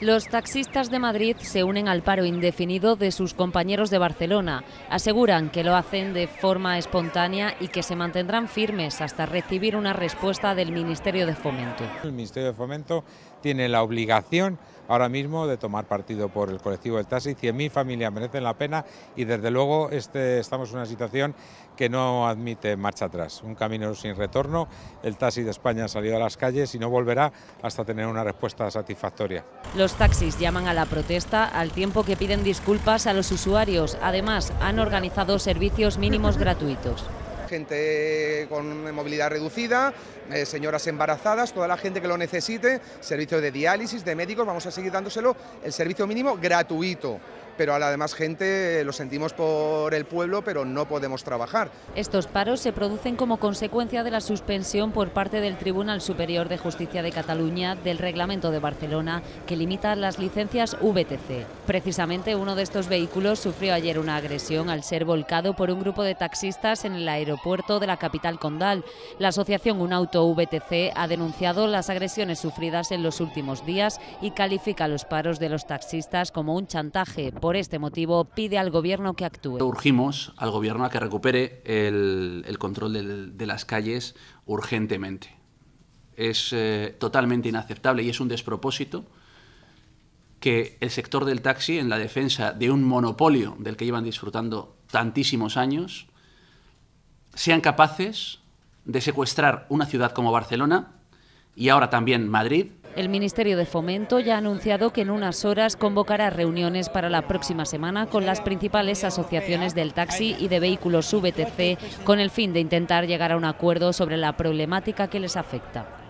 Los taxistas de Madrid se unen al paro indefinido de sus compañeros de Barcelona. Aseguran que lo hacen de forma espontánea y que se mantendrán firmes hasta recibir una respuesta del Ministerio de Fomento. El Ministerio de Fomento tiene la obligación ahora mismo de tomar partido por el colectivo del taxi. 100.000 familias merecen la pena y desde luego este, estamos en una situación que no admite marcha atrás. Un camino sin retorno. El taxi de España ha salido a las calles y no volverá hasta tener una respuesta satisfactoria. Los taxis llaman a la protesta al tiempo que piden disculpas a los usuarios. Además, han organizado servicios mínimos gratuitos gente con movilidad reducida, eh, señoras embarazadas, toda la gente que lo necesite, servicio de diálisis, de médicos, vamos a seguir dándoselo el servicio mínimo gratuito pero a la demás gente lo sentimos por el pueblo, pero no podemos trabajar. Estos paros se producen como consecuencia de la suspensión por parte del Tribunal Superior de Justicia de Cataluña del Reglamento de Barcelona que limita las licencias VTC. Precisamente uno de estos vehículos sufrió ayer una agresión al ser volcado por un grupo de taxistas en el aeropuerto de la capital condal. La asociación Un Auto VTC ha denunciado las agresiones sufridas en los últimos días y califica los paros de los taxistas como un chantaje por este motivo pide al Gobierno que actúe. Urgimos al Gobierno a que recupere el, control de, las calles urgentemente. Es eh, totalmente inaceptable y es un despropósito que el sector del taxi, en la defensa de un monopolio del que llevan disfrutando tantísimos años, sean capaces de secuestrar una ciudad como Barcelona y ahora también Madrid el Ministerio de Fomento ya ha anunciado que en unas horas convocará reuniones para la próxima semana con las principales asociaciones del taxi y de vehículos VTC con el fin de intentar llegar a un acuerdo sobre la problemática que les afecta.